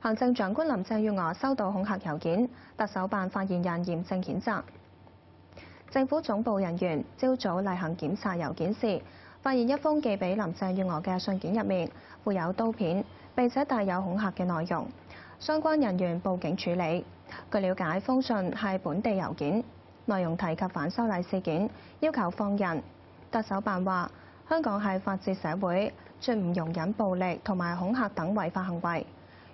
行政長官林鄭月娥收到恐嚇郵件，特首辦發言人嚴正譴責。政府總部人員朝早例行檢查郵件時，發現一封寄俾林鄭月娥嘅信件入面附有刀片，並且帶有恐嚇嘅內容。相關人員報警處理。據了解，封信係本地郵件，內容提及反修例事件，要求放人。特首辦話：香港係法治社會，絕唔容忍暴力同埋恐嚇等違法行為。